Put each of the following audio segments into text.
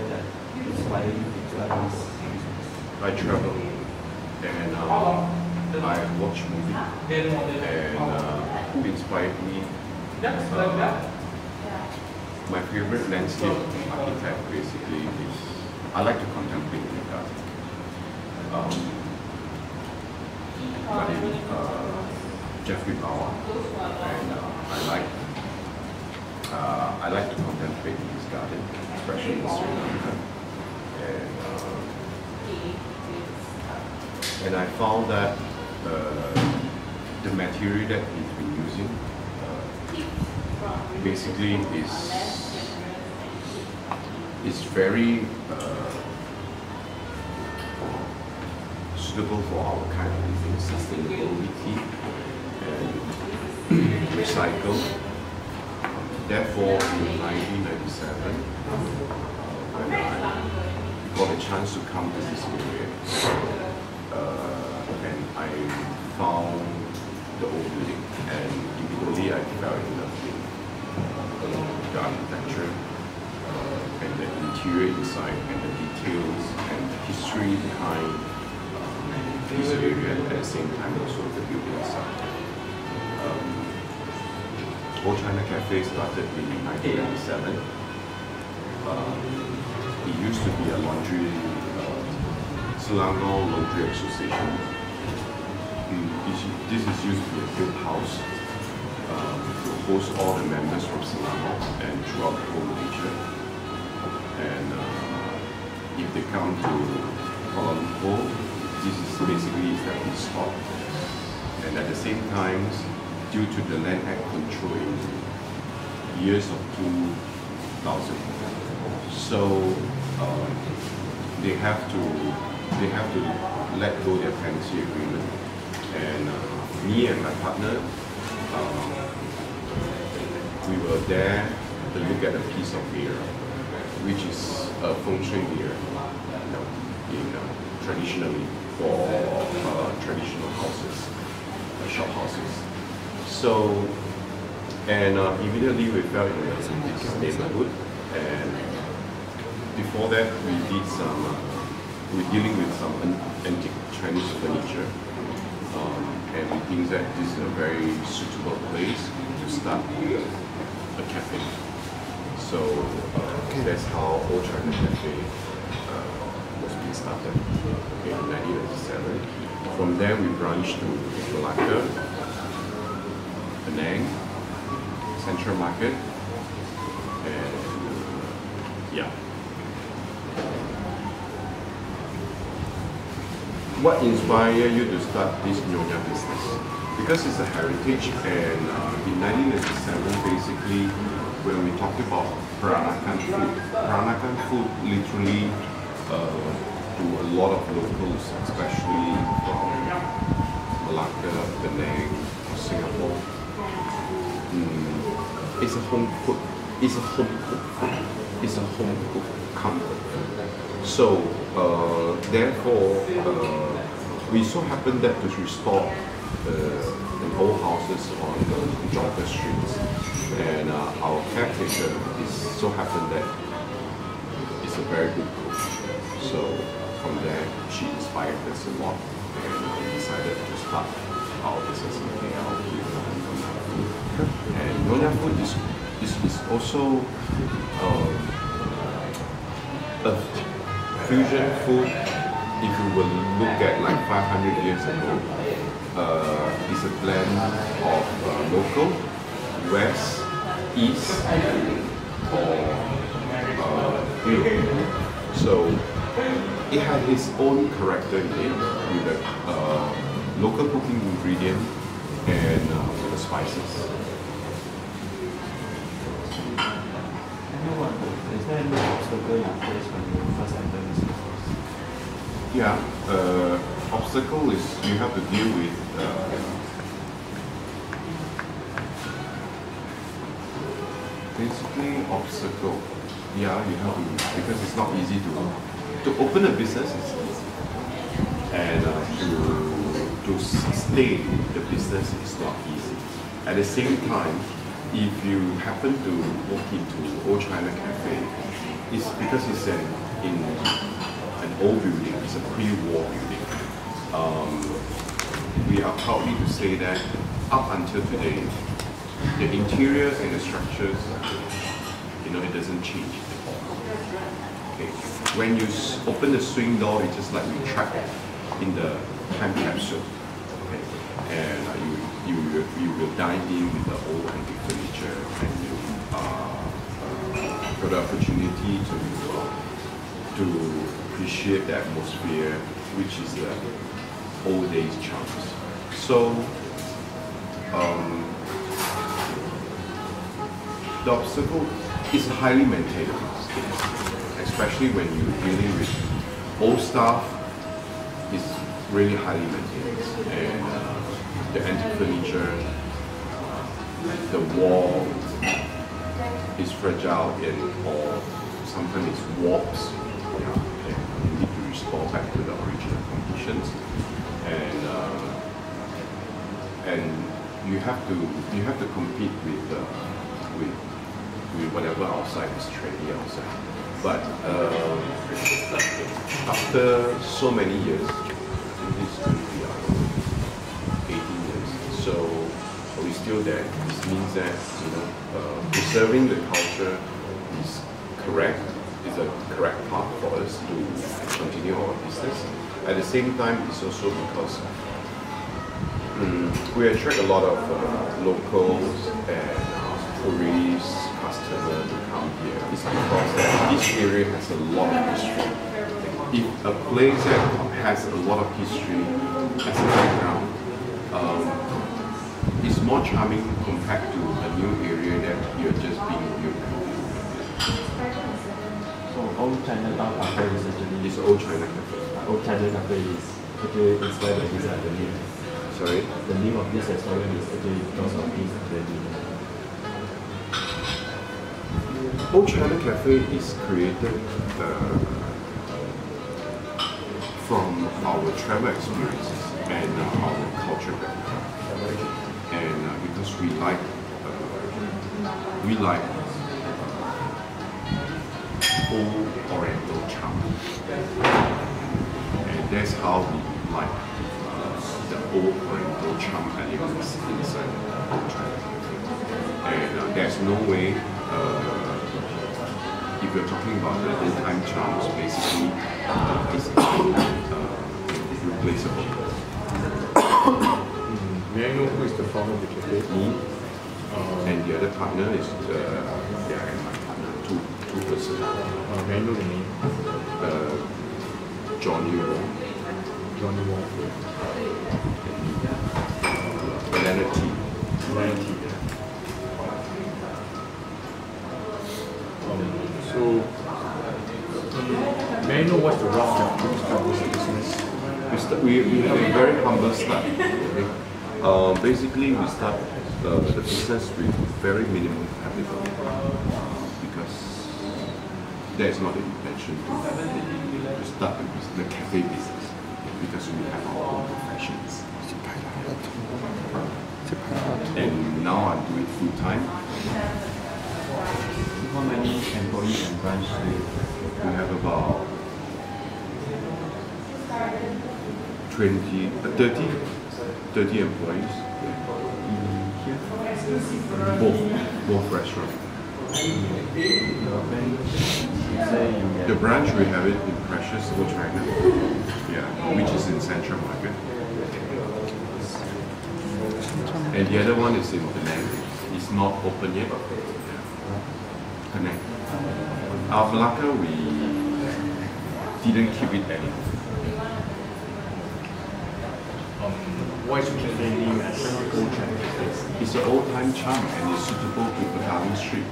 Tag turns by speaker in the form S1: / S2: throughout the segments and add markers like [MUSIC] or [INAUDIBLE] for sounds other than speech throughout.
S1: that?
S2: I travel and uh, I watch movie and uh, inspired me. Uh, my favorite landscape architect basically is I like to contemplate in the garden. Um, my name is uh, Geoffrey Bawa, and uh, I like uh, I like to contemplate in his garden, And uh, and I found that uh, the material that he's been using uh, basically is is very uh, suitable for our kind of sustainability and recycle. Therefore, in 1997, when I got a chance to come to this area, uh, and I found the old building, and immediately I fell in love with the architecture uh, and the interior inside and the details and the history behind uh, this area at the same time also the building itself. Um, Old China Cafe started in 1997. Uh, it used to be a laundry, uh, Selangor Laundry Association. Mm, this- is used to be a guild house um, to host all the members from Selangor and throughout the whole Malaysia. And uh, if they come to Kuala Lumpur, this is basically their stop. And at the same time, due to the Land Act control in years of 2000, so uh, they have to they have to let go their tenancy agreement. And uh, me and my partner, uh, we were there to look at a piece of beer, which is a shui beer, you know, in, uh, traditionally for uh, traditional houses, shop houses. So, and uh, immediately we fell in love with this neighborhood, and before that we did some, uh, we're dealing with some an- antique Chinese furniture, um, and we think that this is a very suitable place to start a cafe. So uh, that's how Old China Cafe uh, was being started in 1997. From there, we branched to Malacca, Penang, Central Market, and yeah. What inspired you to start this Nyonya business? Because it's a heritage and uh, in 1997 basically when we talked about Peranakan food, Peranakan food literally uh, to a lot of locals, especially from Malacca, Penang, or Singapore, mm, it's a home cook, it's a home food, it's a home cooked comfort. So uh, therefore, uh, we so happen that to restore uh, an old houses on the Jonker Street, and uh, our caretaker is so happen that it's a very good cook. So from there, she inspired us a lot, and we decided to start our business in KL And Nyonya Food is, is, is also uh, a fusion food, if you will look at like 500 years ago, uh, is a blend of uh, local, west, east, or uh, So it had its own character in it with the uh, local cooking ingredient and uh, the spices.
S1: I know what, is there any obstacle you face when you first enter this business?
S2: Yeah, uh, obstacle is you have to deal with uh, basically obstacle. Yeah, you have to because it's not easy to to open a business easy, and uh, to to sustain the business is not easy. At the same time, if you happen to walk into Old China Cafe it's because it's an in an old building. It's a pre-war building. Um, we are proudly to say that up until today, the interior and the structures, you know, it doesn't change. Okay. When you open the swing door, it's just like you trapped in the time capsule. Okay. And uh, you, you, you will dine in with the old antique furniture and you got the opportunity to, uh, to appreciate the atmosphere, which is the old days charms. So, um, the obstacle is highly maintainable especially when you're dealing with old stuff. It's really highly maintained, and uh, the antique furniture, the wall is fragile and or sometimes it warps. Yeah, and you need to restore back to the original conditions, and uh, and you have to you have to compete with uh, with with whatever outside is trendy outside. But uh, after so many years, still there. This means that you know uh, preserving the culture is correct. Is a correct path for us to continue our business. At the same time, it's also because Mm, we attract a lot of uh, locals and uh, tourists, customers to come here. It's because this area has a lot of history. If a place that has a lot of history a um, more charming compared to a new area that you're just being built.
S1: So old Chinatown cafe is actually
S2: It's old China cafe.
S1: old China cafe is actually inspired by this the name.
S2: Sorry.
S1: The name of this restaurant is actually because of this venue.
S2: Old China Cafe is created uh, from our travel experiences and uh, our culture background. And uh, because we like, uh, we like old Oriental charm, and that's how we like uh, the old Oriental charm elements inside China. And uh, there's no way. Uh, if you're talking about the old time charms, basically uh, it's uh, replaceable.
S3: May I know who is the founder of the cafe?
S2: Me and the other partner is uh, yeah, and my partner, two two persons.
S3: Uh, may I know the name?
S2: Uh, Johnny Wong,
S3: Johnny Wong.
S2: Leonard T.
S3: Leonard T. Um, so, um, may I know what's the rough start start this business?
S2: We, we have a very humble start. Okay? Uh, basically, we start uh, the business with very minimal capital because there is not the intention to, to start the, the cafe business because we have our own professions. And now I do it full time.
S1: How many employees and branch do you have?
S2: We have about 20, uh, 30, 30 employees. Both, both restaurants.
S1: Your branch, you say you have
S2: The branch we have it in Precious, Old China, yeah, which is in Central Market. And the other one is in Penang. It's not open yet. Yeah. Penang. Our Malacca, we didn't keep it anymore.
S3: The name as Old China Cafe?
S2: It's an old time charm and it's suitable to Petaling Street.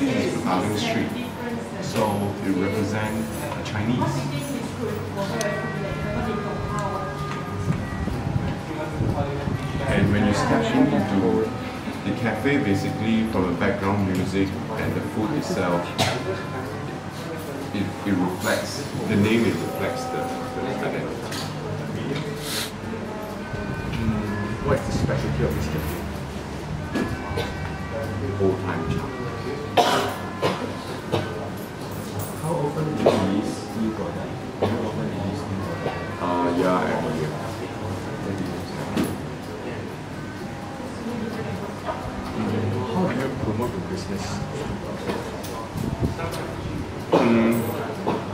S2: This is Petaling Street. So it represents Chinese. And when you step into the cafe, basically from the background music and the food itself, it, it reflects, the name it reflects the, the identity.
S3: what's the specialty of this cafe?
S2: Old time chocolate. How often do you use new product?
S1: How often do you use new product?
S2: Uh, yeah, every year.
S3: How do you promote your business?
S2: Um,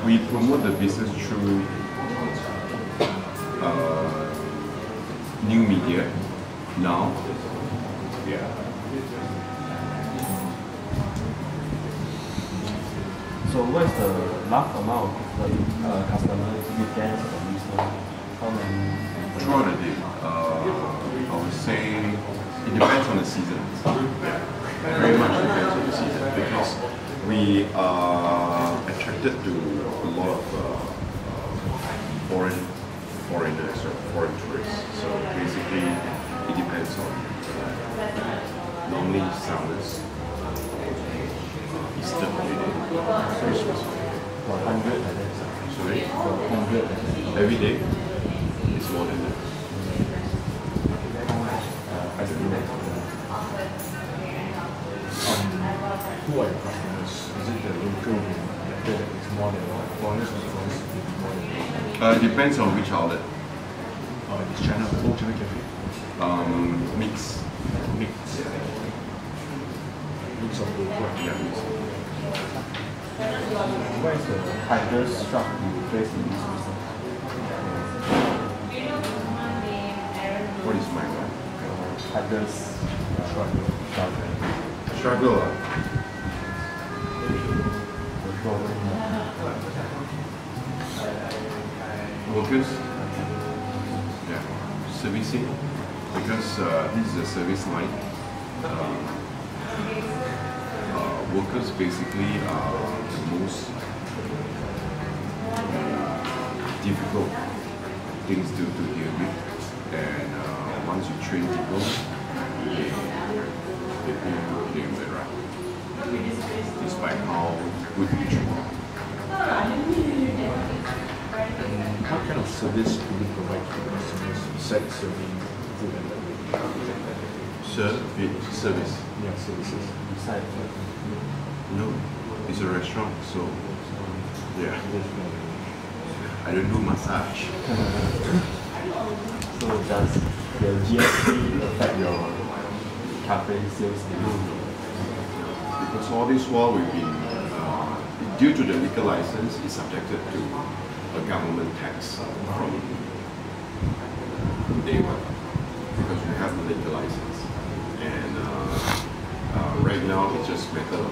S2: we promote the business through now. Yeah.
S1: So what is the rough amount of uh, customers, weekends or weekends? How many?
S2: Throughout the day, uh, I would say it depends on the season. Yeah. Very much depends on the season because we are attracted to a lot of uh, uh, foreign foreigners or foreign tourists. So basically, it depends on uh, normally summers, Easter holiday, Christmas holiday.
S1: For hundred like that.
S2: Sorry,
S1: For hundred like that.
S2: every day it's more than that.
S1: Uh, I don't know.
S3: Who are your customers? Is it the local that is more than or foreigners than
S2: Uh, depends on which outlet.
S3: uh, it's China, whole China Cafe?
S2: Um, mix.
S3: Mix. Mix of local.
S2: Yeah, mix.
S1: What is the hardest struck you face in this business?
S2: What is my one?
S1: Hardest struggle. Struggle.
S2: Struggle. Workers. Yeah. Servicing. Because uh, this is a service line. Um, uh, workers basically are the most difficult things to, to deal with. And uh, once you train people, they, they do game it right. Despite how good you them.
S3: What kind of service do you provide to the customers besides serving food and beverage?
S2: Service. Service.
S3: Yeah, services.
S1: Besides,
S2: No, it's a restaurant, so yeah. I don't do massage. [LAUGHS]
S1: so does the GST affect your cafe sales?
S2: Because all this while we've been, uh, due to the liquor license, is subjected to a government tax from day one. Because we have the liquor license. And uh, uh, right now, it's just matter of,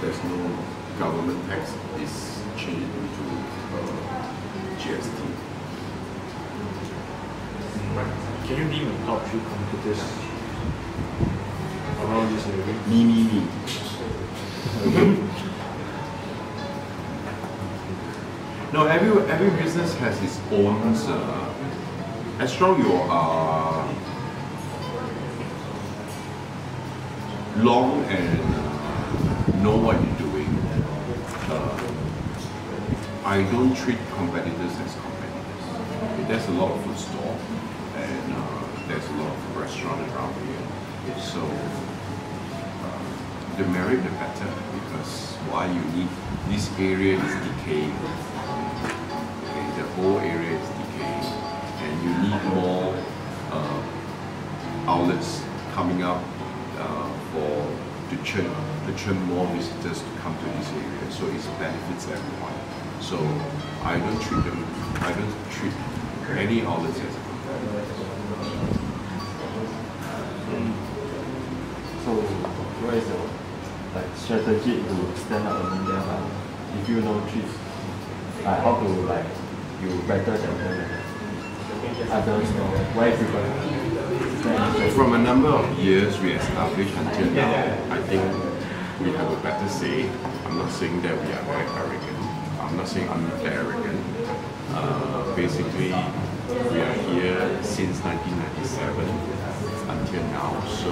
S2: there's no government tax, it's changed into uh, GST.
S3: Can you name the top three competitors around this area?
S2: Me, me, me. [LAUGHS] no, every every business has its own. Uh, as long you are long and uh, know what you're doing, uh, I don't treat competitors as competitors. There's a lot of food store and uh, there's a lot of restaurant around here. So uh, the merrier the better because why you need this area is decaying. The whole area is decaying and you need more uh, outlets coming up uh, for to churn to churn more visitors to come to this area. So it benefits everyone. So I don't treat them I don't treat any outlets as.
S1: So what is your like strategy to stand out among them? Like, if you know treat like how to like you better than them others know why people is there any strategy?
S2: From a number of years we established until now, I think we have a better say. I'm not saying that we are very arrogant. I'm not saying I'm arrogant. Uh, basically, we are here since 1997 until now. So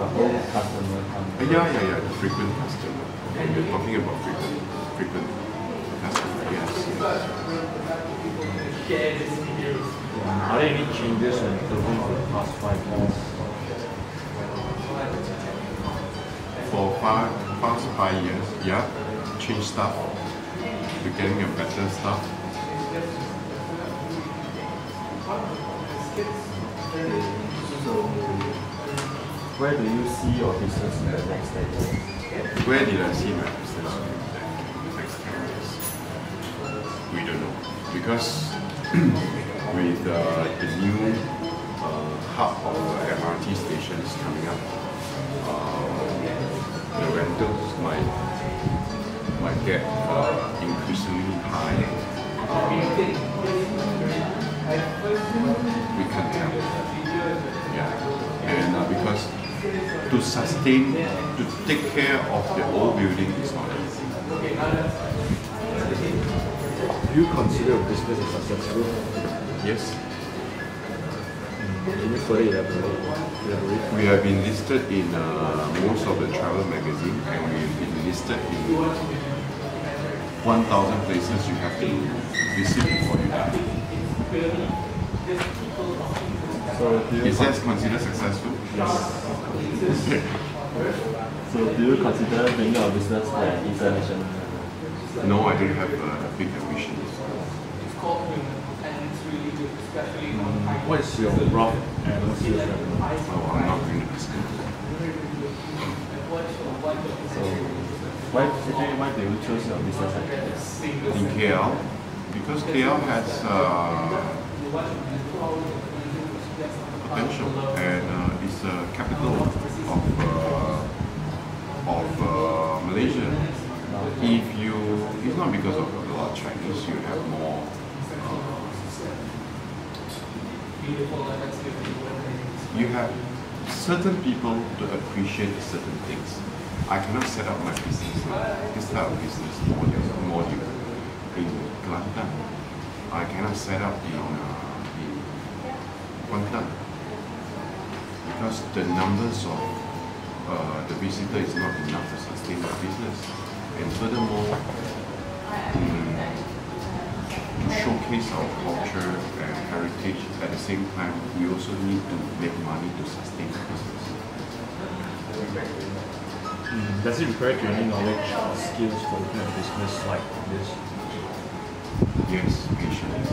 S1: the whole customer
S2: yeah, yeah, yeah, the frequent customer. Okay, we're talking about frequent, frequent customer. Yes.
S3: Are there any changes in Turbo for the past five years?
S2: For five, past five years, yeah, change stuff. We're getting a better stuff.
S1: so where do you see your business in the next ten years?
S2: Where did I see my business in the next 10 years? We don't know. Because [CLEARS THROAT] with uh, the new uh, hub of the MRT stations coming up, uh, the rentals might might get uh, increasingly high. We can't tell. Yeah, to sustain, to take care of the old building is not easy.
S3: Do you consider your business as successful?
S2: Yes,
S3: Can you further elaborate?
S2: we have been listed in uh, most of the travel magazine, and we've been listed in 1,000 places you have to visit before you die.
S1: So
S2: Is that considered successful?
S1: So do you consider bringing your business like international?
S2: No, I don't have uh, big ambitions. It's called Win, and it's really good, especially
S3: mm. on high What is your rough annual sales revenue?
S2: So I'm not going to discuss.
S1: So why actually why do you choose your business like this?
S2: in KL because KL has uh, potential and uh, it's a capital of uh, of uh, Malaysia. If you, it's not because of a lot of Chinese, you have more. Uh, you have certain people to appreciate certain things. I cannot set up my business, this type of business model, module in Kelantan. I cannot set up in, uh, in Kuantan because the numbers of uh, the visitor is not enough to sustain the business. And furthermore, mm, to showcase our culture and heritage at the same time, we also need to make money to sustain the business.
S3: Mm, Does it require you any knowledge or skills for opening a business like this?
S2: Yes, patience.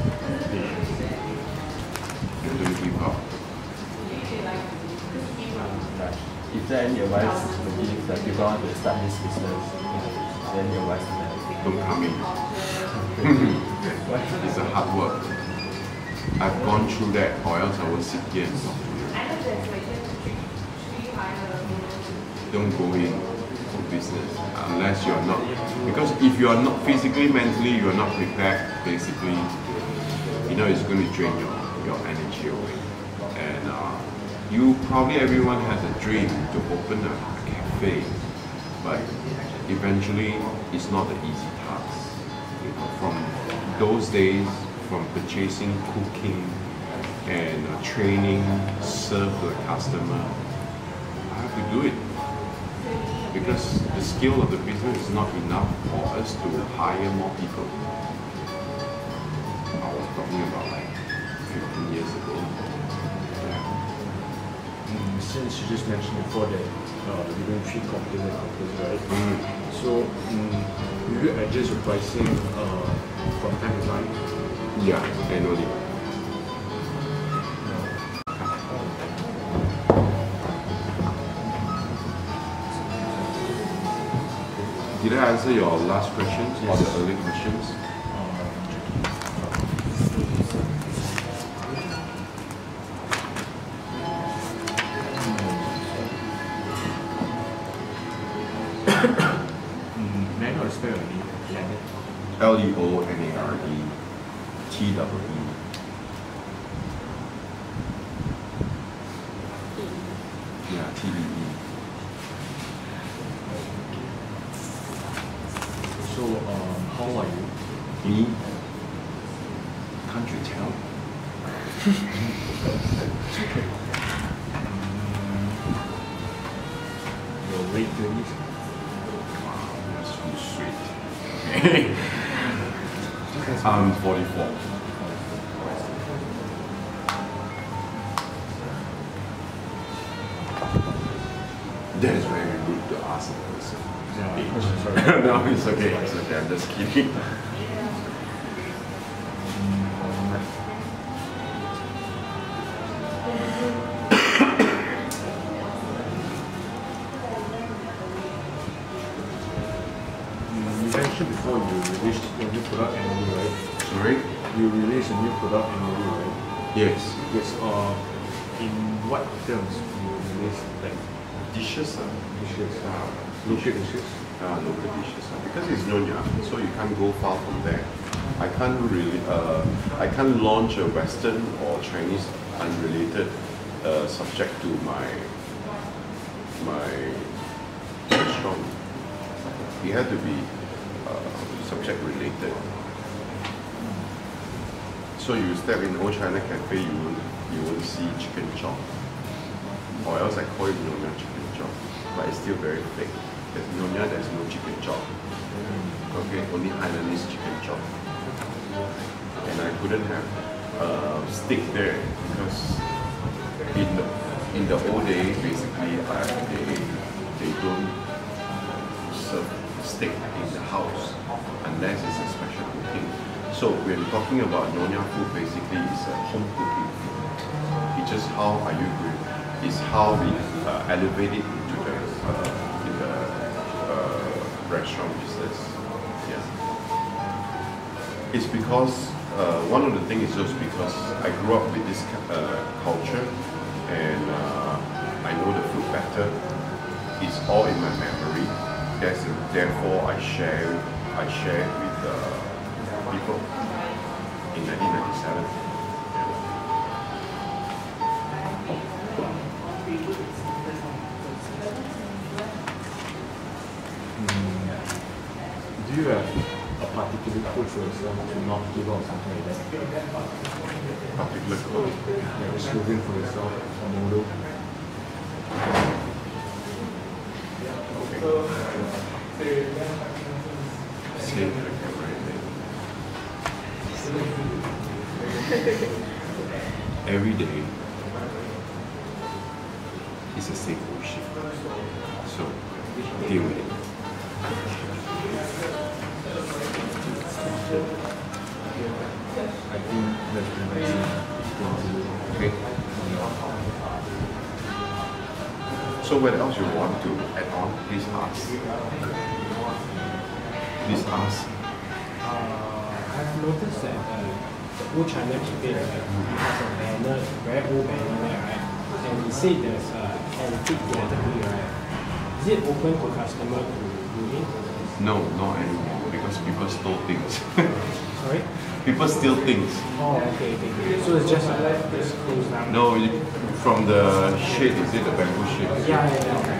S2: And don't give up.
S1: Like, if there any advice to give that people want to start this business, is there any advice to them?
S2: Don't come in. [LAUGHS] it's a hard work. I've gone through that, or else I will sit here and talk to you. Don't go in for business unless you're not. Because if you are not physically, mentally, you are not prepared, basically, you know, it's going to drain your, your energy away. You probably, everyone has a dream to open a, a cafe, but eventually it's not an easy task. You know, from those days, from purchasing, cooking, and uh, training, serve the customer, I have to do it because the skill of the business is not enough for us to hire more people. I was talking about like 15 years ago.
S3: Since you just mentioned before that uh, you're doing three cocktails and cocktails, right?
S2: Mm.
S3: So, will you adjust your pricing uh, from time to time?
S2: Yeah, annually. Did I answer your last questions or the early questions?
S3: I'm [LAUGHS] um,
S2: 44. That is very rude to ask a person.
S3: Yeah, [LAUGHS]
S2: no, it's okay. It's okay. I'm just kidding. Yes.
S3: Yes. Uh, in what terms you release like
S2: Dishes are
S3: dishes? Uh, local dishes.
S2: uh, local dishes ah. because it's Nyonya, so you can't go far from there. I can't really, uh, I can't launch a Western or Chinese unrelated uh, subject to my my restaurant. It had to be uh, subject related. So you step in Old China Cafe, you won't, you won't see chicken chop, or else I call it Nyonya chicken chop, but it's still very fake. There's Nyonya, there's no chicken chop. Okay, only Hainanese chicken chop. And I couldn't have uh, steak there because in the in the old days, basically, uh, they they don't serve steak in the house unless it's a special. So when talking about Nyonya food, basically, it's a home cooking food. It's just how are you doing? It's how we uh, elevate it into the uh, in the uh, restaurant business. Yeah. It's because uh, one of the things is just because I grew up with this uh, culture and uh, I know the food better. It's all in my memory. That's therefore I share I share with people in 1997. Yeah. Mm-hmm.
S3: Do you have a particular food for yourself to not give out something like that?
S2: Particular code.
S3: Like a slogan for yourself, a model?
S2: Say it Every day is a safe ocean. So deal with it.
S3: I think that's.
S2: So what else you want to add on? Please ask. Please ask.
S4: Uh, I've noticed that uh, the old China cafe right, has a banner, very old banner there, right? And it said there's a antique gallery, right? Is it open for customer to go in?
S2: No, not anymore because people stole things. [LAUGHS]
S4: Sorry?
S2: people steal things.
S4: Oh, okay, okay. So it's just uh, just closed down.
S2: No, from the shade, is it the bamboo shade?
S4: Yeah, yeah, yeah.